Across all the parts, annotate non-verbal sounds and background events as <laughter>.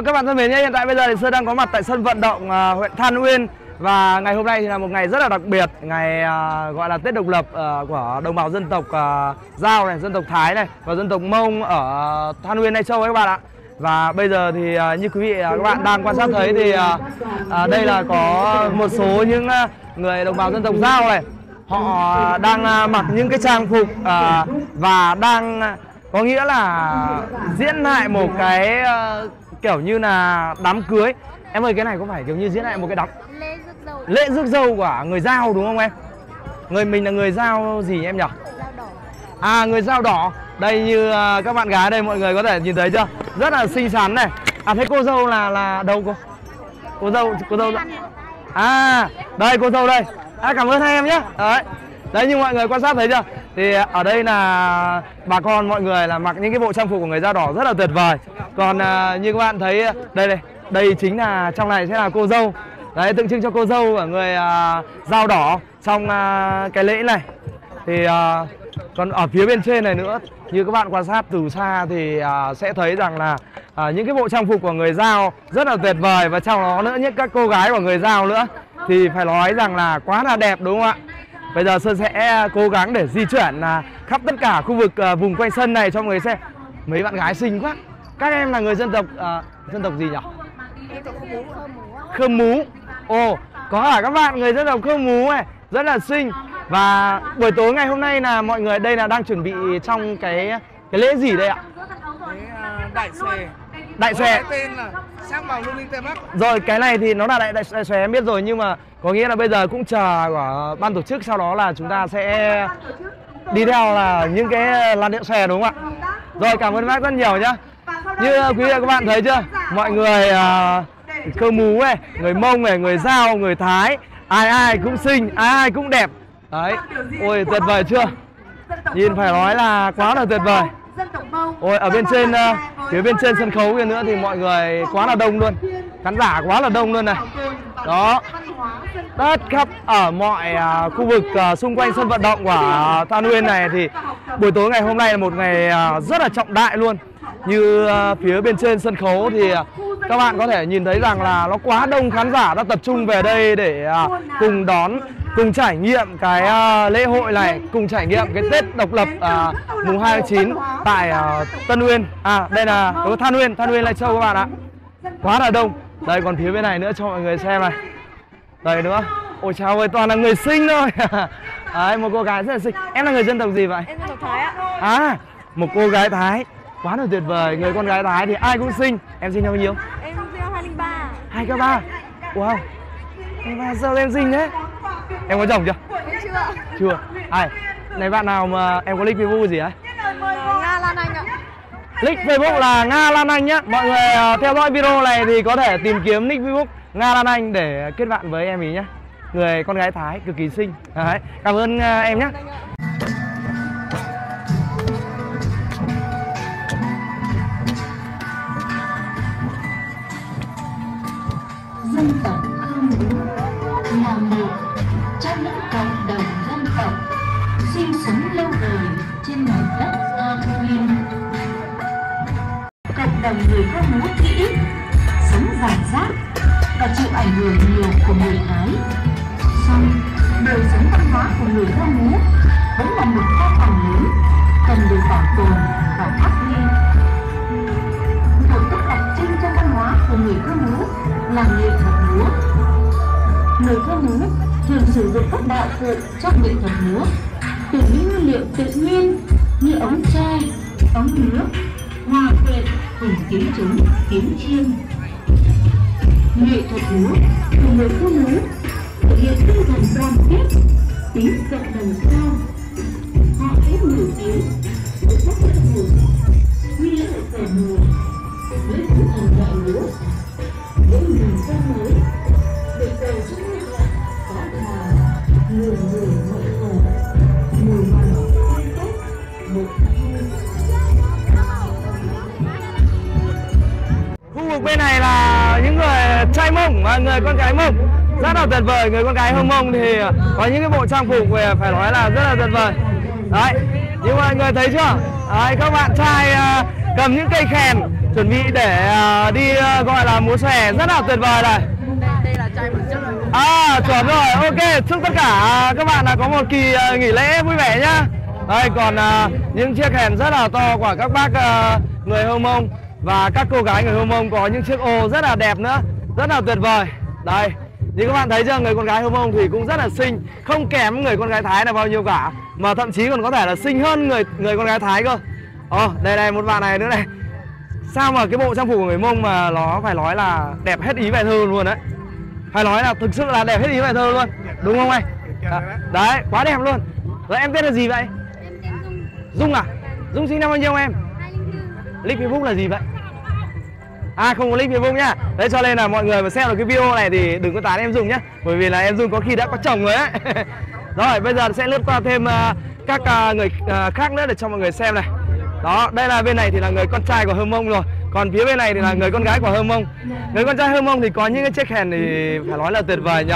Vâng, các bạn thân mến nhé, hiện tại bây giờ thì Sơn đang có mặt tại sân vận động à, huyện Than Uyên và ngày hôm nay thì là một ngày rất là đặc biệt, ngày à, gọi là Tết độc lập à, của đồng bào dân tộc à, Giao này, dân tộc Thái này và dân tộc Mông ở Than Uyên Lai Châu ấy các bạn ạ. Và bây giờ thì à, như quý vị à, các bạn đang quan sát thấy thì à, à, đây là có một số những à, người đồng bào dân tộc Giao này họ đang à, mặc những cái trang phục à, và đang à, có nghĩa là diễn lại một cái uh, kiểu như là đám cưới. Em ơi cái này có phải kiểu như diễn lại một cái đám lễ rước dâu. Lễ rước dâu của người giao đúng không em? Người mình là người giao gì em nhỉ? À người giao đỏ. Đây như à, các bạn gái đây mọi người có thể nhìn thấy chưa? Rất là xinh xắn này. À thế cô dâu là là đâu cô? Cô dâu cô dâu à đây cô dâu đây. À, cảm ơn hai em nhé đấy đấy như mọi người quan sát thấy chưa? Thì ở đây là bà con mọi người là mặc những cái bộ trang phục của người da đỏ rất là tuyệt vời. Còn uh, như các bạn thấy đây đây đây chính là trong này sẽ là cô dâu. Đấy tượng trưng cho cô dâu ở người uh, dao đỏ trong uh, cái lễ này. Thì uh, còn ở phía bên trên này nữa như các bạn quan sát từ xa thì uh, sẽ thấy rằng là uh, những cái bộ trang phục của người giao rất là tuyệt vời. Và trong đó nữa những các cô gái của người giao nữa. Thì phải nói rằng là quá là đẹp đúng không ạ? Bây giờ sơn sẽ à, cố gắng để di chuyển là khắp tất cả khu vực à, vùng quanh sân này cho mọi người xem. Mấy bạn gái xinh quá. Các em là người dân tộc à, dân tộc gì nhỉ? Khơ mú. Ồ có cả các bạn? Người dân tộc khơ mú này rất là xinh. Và buổi tối ngày hôm nay là mọi người đây là đang chuẩn bị trong cái cái lễ gì đây ạ? Cái, à, đại xề đại xòe. tên là sang vào lưu linh tây bắc. Rồi cái này thì nó là đại đại, đại xòe em biết rồi nhưng mà có nghĩa là bây giờ cũng chờ của ban tổ chức sau đó là chúng ta sẽ đi theo là những cái làn điệu xòe đúng không ạ? Rồi cảm ơn bác rất nhiều nhá. Như quý vị và các bạn thấy chưa? mọi người à, cơ mú này người mông này người giao người thái ai ai cũng xinh ai ai cũng đẹp. Đấy. Ôi tuyệt vời chưa? nhìn phải nói là quá là tuyệt vời ôi ở bên trên à, phía bên trên sân khấu kia nữa thì mọi người quá là đông luôn. Khán giả quá là đông luôn này. Đó. tất khắp ở mọi à, khu vực à, xung quanh sân vận động của Than Uyên này thì buổi tối ngày hôm nay là một ngày à, rất là trọng đại luôn. Như à, phía bên trên sân khấu thì à, các bạn có thể nhìn thấy rằng là nó quá đông khán giả đã tập trung về đây để à, cùng đón cùng trải nghiệm cái à, lễ hội này cùng trải nghiệm cái Tết độc lập à, mùng 2 tháng 9 tại à, Tân Uyên. À đây là ở Than Uyên Than Uyên Lai Châu các bạn ạ. Quá là đông. Đây còn phía bên này nữa cho mọi người xem này. Đây nữa. Ôi chào ơi toàn là người xinh thôi. <laughs> Đấy một cô gái rất là xinh em là người dân tộc gì vậy? Em dân tộc thái ạ. À một cô gái thái. Quá là tuyệt vời. Người con gái thái thì ai cũng xinh em sinh năm bao nhiêu? Em sinh năm 2003 hai k ba. Wow. Và sao em xinh thế em có chồng chưa? Chưa. Chưa. Ai này bạn nào mà em có nick facebook gì ấy? Nga lan anh ạ. Nick facebook là nga lan anh nhá. Mọi người à, theo dõi video này thì có thể tìm kiếm nick facebook nga lan anh để kết bạn với em ý nhá. Người con gái thái cực kỳ xinh. Đấy. Cảm ơn à, em nhé Cộng người khơ múa kỹ, sống giản rác và chịu ảnh hưởng nhiều của người Thái. Song, đời sống văn hóa của người khơ múa vẫn là một kho tàng lớn cần được bảo tồn và phát huy một cách đặc trưng cho văn hóa của người khơ mú là nghệ thuật múa người khơ mú thường sử dụng các đạo cụ trong nghệ thuật múa, từ những nguyên liệu tự nhiên như ống tre, ống nước, hoa quẹt cùng tiếng trống tiếng chiêng. Nghệ thuật múa của người phụ nữ thể hiện tinh thần đoàn kết, tính cộng đồng cao. Họ hãy nổi tiếng với các lễ hội quy lễ hội cờ mùa với tinh thần đại múa. Với mừng xuân mới để cầu cho nước loại có thà người người mọi này là những người trai mông và người con gái mông. Rất là tuyệt vời người con gái hông mông thì có những cái bộ trang phục về phải nói là rất là tuyệt vời. Đấy như mọi người thấy chưa? Đấy các bạn trai à, cầm những cây kèn chuẩn bị để à, đi à, gọi là múa xòe. Rất là tuyệt vời này. Đây, đây là trai bản chất rồi. À chuẩn rồi, ok, chúc tất cả các bạn là có một kỳ nghỉ lễ vui vẻ nhá. Đây còn những chiếc kèn rất là to của các bác người Hơ Mông Và các cô gái người Hơ Mông có những chiếc ô rất là đẹp nữa Rất là tuyệt vời. Đây, như các bạn thấy chưa, người con gái Hơ Mông thì cũng rất là xinh Không kém người con gái Thái là bao nhiêu cả Mà thậm chí còn có thể là xinh hơn người người con gái Thái cơ. Ồ, đây này, một bạn này nữa này. Sao mà cái bộ trang phục của người Mông mà nó phải nói là đẹp hết ý bài thơ luôn đấy phải nói là thực sự là đẹp hết ý bài thơ luôn đúng không anh? À, đấy quá đẹp luôn. Rồi em tên là gì vậy? Em tên Dung, dung à? Dung sinh năm bao nhiêu em? 204. Link facebook là gì vậy? À không có link facebook nhá. Đấy cho nên là mọi người mà xem được cái video này thì đừng có tán em dung nhá. Bởi vì là em dung có khi đã có chồng rồi ấy <laughs> rồi bây giờ sẽ lướt qua thêm à, các à, người à, khác nữa để cho mọi người xem này. Đó đây là bên này thì là người con trai của hơ mông rồi. Còn phía bên này thì là người con gái của hơ mông người con trai hơ mông thì có những cái chiếc kèn thì phải nói là tuyệt vời nhỉ?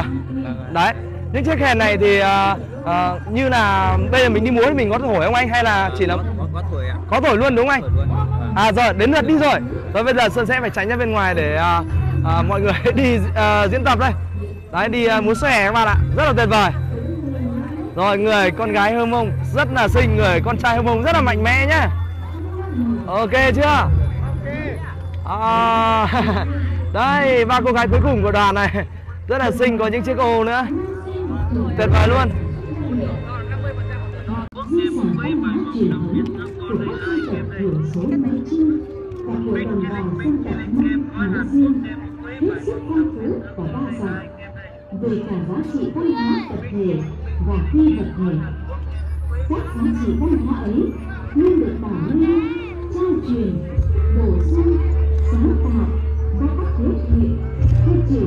Đấy những chiếc kèn này thì à, à, như là bây giờ mình đi múa thì mình có thổi không anh? Hay là chỉ là có, có tuổi ạ. Có thổi luôn đúng không anh. À rồi, đến lượt đi rồi. Rồi bây giờ Sơn sẽ phải tránh ra bên ngoài để à, à, mọi người đi à, diễn tập đây. Đấy, đi à, múa xòe các bạn ạ. Rất là tuyệt vời. Rồi, người con gái hơ mông rất là xinh, người con trai hơ mông rất là mạnh mẽ nhá. Ok chưa? À, <laughs> đây, ba cô gái cuối cùng của đoàn này. Rất là xinh, có những chiếc ô nữa. Tuyệt vời luôn số máy chung và của đồng bào dân tộc mông nói riêng hết sức phong phú và đa dạng. Về cả giá trị văn hóa tập thể và phi vật thể, các giá trị văn hóa ấy luôn được bảo lưu trao truyền, bổ sung, sáng tạo ra các thế hệ theo chiều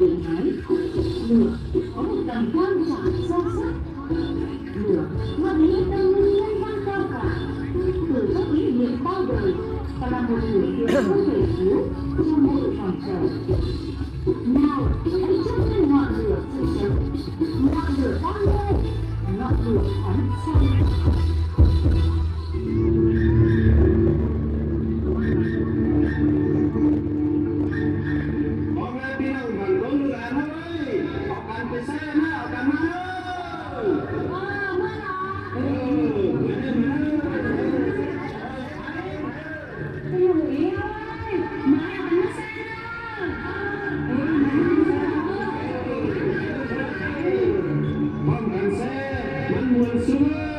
điện máy lửa có một tầm quan trọng sâu sắc lửa một lý tâm linh từ các ý niệm bao đời và là một lửa điện không thể thiếu trong mỗi phòng trời everyone.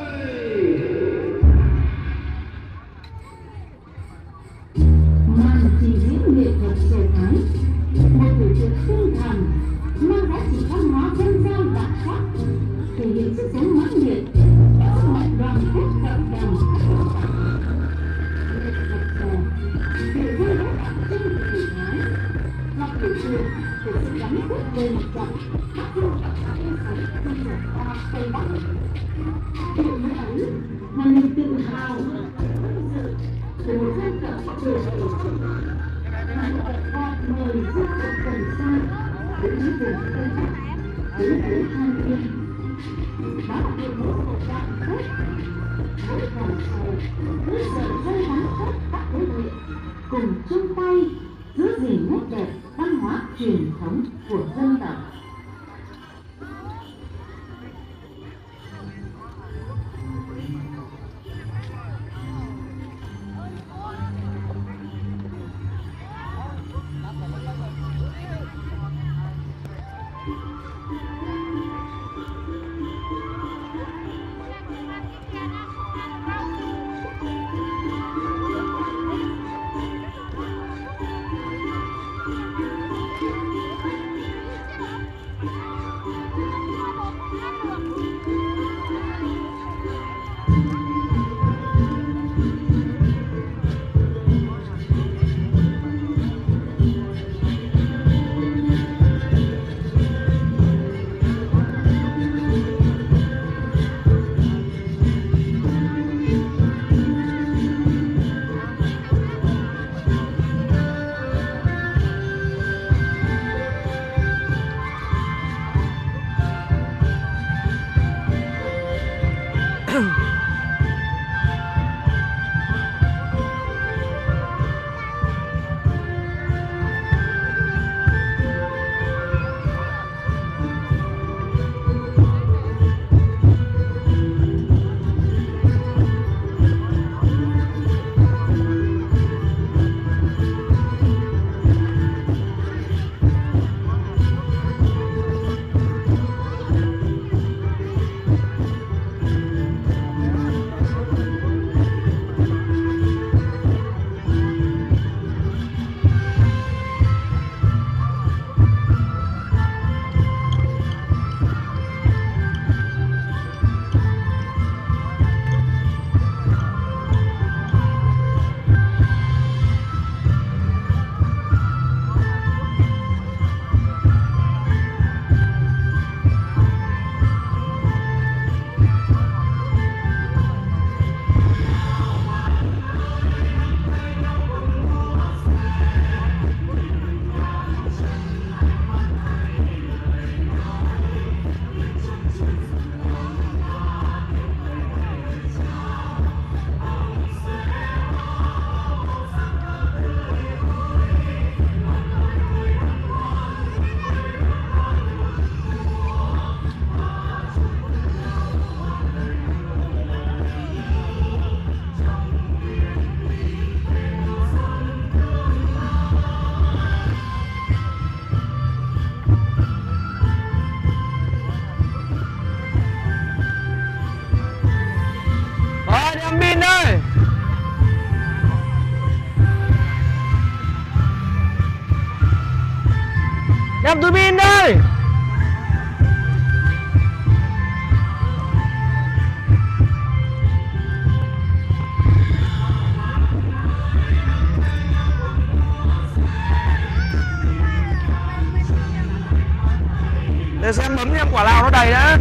để xem bấm xem quả nào nó đầy đã.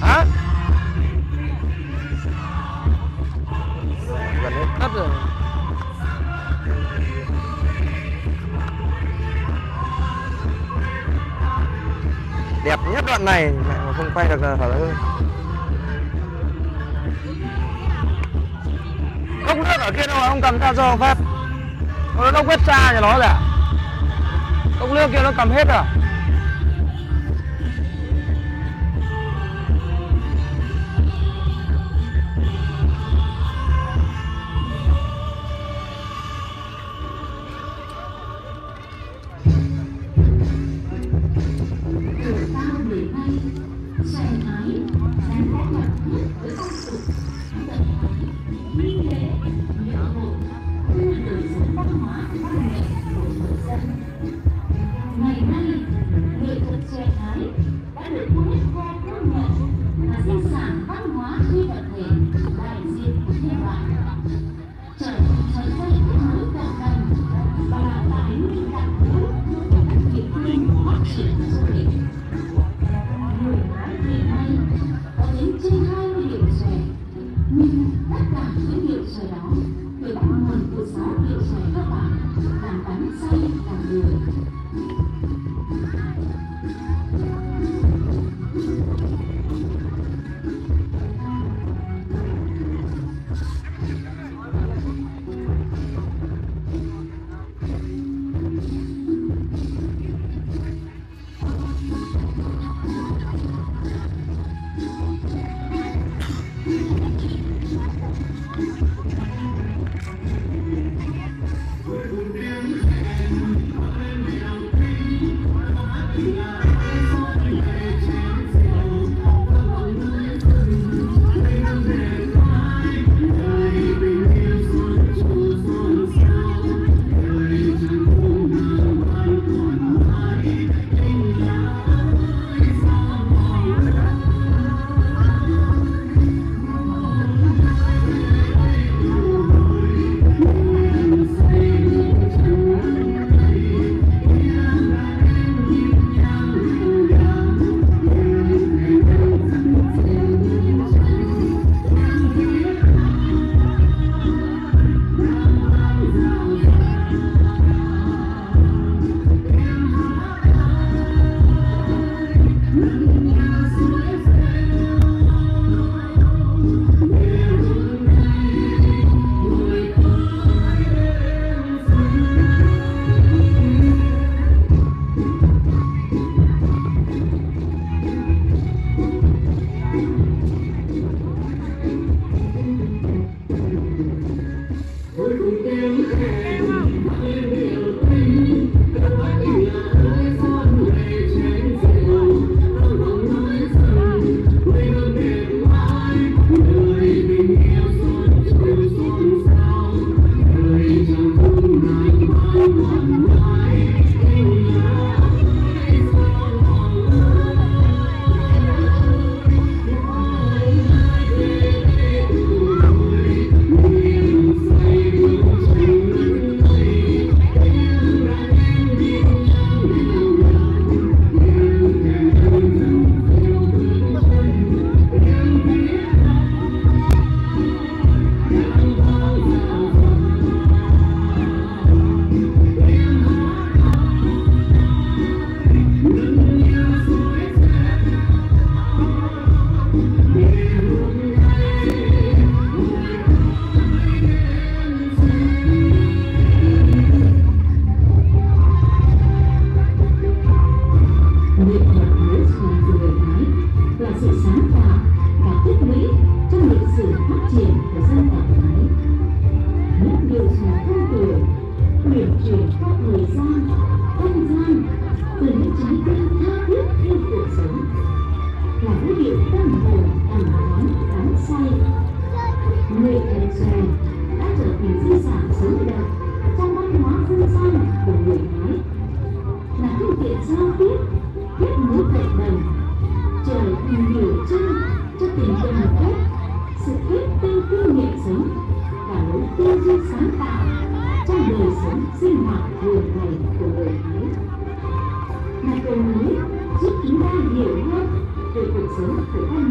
Hả? Gần hết tắt rồi. Đẹp nhất đoạn này mẹ mà không quay được là hở hơi cốc nước ở kia đâu không cầm ra cho phép. Nó quét xa nhà nó rồi à? Cốc nước kia nó cầm hết rồi à?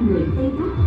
người Tây Bắc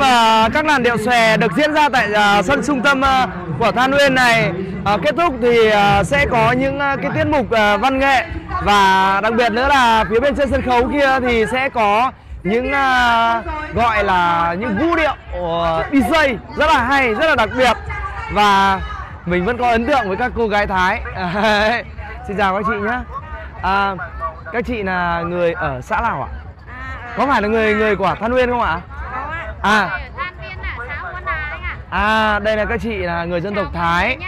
mà các làn điệu xòe được diễn ra tại à, sân trung tâm à, của Than Uyên này à, kết thúc thì sẽ có những cái tiết mục văn nghệ và đặc biệt nữa là phía bên trên sân khấu kia thì sẽ có những uh, gọi là những vũ điệu của DJ rất là hay, rất là đặc biệt và mình vẫn có ấn tượng với các cô gái Thái. <laughs> Xin chào các chị nhé. À, các chị là người ở xã nào ạ? Có phải là người người của Than Uyên không ạ? À. À, đây là các chị là người dân tộc Thái.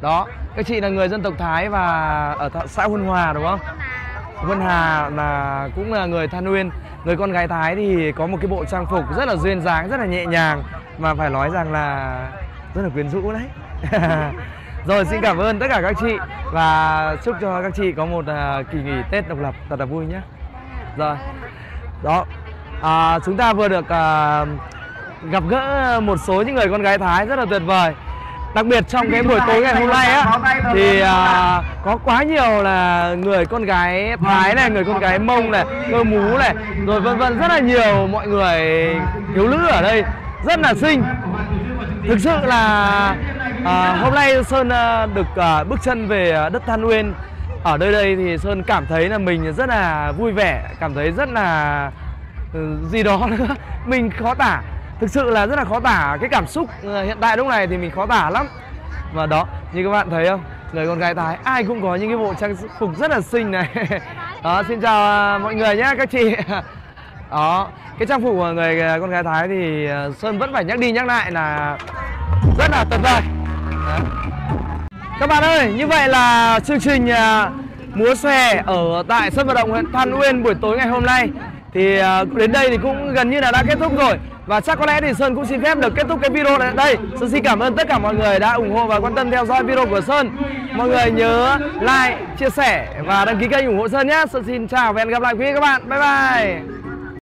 Đó, các chị là người dân tộc Thái và ở xã Huân Hòa đúng không? Vân Hà là cũng là người Than Uyên. Người con gái Thái thì có một cái bộ trang phục rất là duyên dáng, rất là nhẹ nhàng Mà phải nói rằng là rất là quyến rũ đấy. <laughs> Rồi xin cảm ơn tất cả các chị Và chúc cho các chị có một à, kỳ nghỉ Tết độc lập thật là vui nhé Rồi. Đó à, Chúng ta vừa được à, gặp gỡ một số những người con gái Thái rất là tuyệt vời. Đặc biệt trong cái buổi tối ngày hôm nay á thì à, có quá nhiều là người con gái thái này người con gái mông này cơ mú này rồi vân vân rất là nhiều mọi người thiếu nữ ở đây. Rất là xinh. Thực sự là à, hôm nay sơn à, được à, bước chân về à, đất than uyên. Ở nơi đây thì sơn cảm thấy là mình rất là vui vẻ cảm thấy rất là Ừ, gì đó <laughs> nữa. Mình khó tả. Thực sự là rất là khó tả cái cảm xúc ờ, hiện tại lúc này thì mình khó tả lắm. Và đó, như các bạn thấy không? Người con gái thái, ai cũng có những cái bộ trang phục rất là xinh này. <laughs> Đó, xin chào ờ, mọi người nhé các chị. <laughs> Đó, cái trang phục của người ờ, con gái thái thì sơn vẫn phải nhắc đi nhắc lại là rất là tuyệt vời. Các bạn ơi, như vậy là chương trình múa xòe ở tại sân vận động huyện Than Uyên buổi tối ngày hôm nay thì à, đến đây thì cũng gần như là đã kết thúc rồi. Và chắc có lẽ thì Sơn cũng xin phép được kết thúc cái video này. Đây, Sơn xin cảm ơn tất cả mọi người đã ủng hộ và quan tâm theo dõi video của Sơn. Mọi người nhớ like, chia sẻ và đăng ký kênh ủng hộ Sơn nhé Sơn xin chào và hẹn gặp lại quý vị các bạn. Bye bye.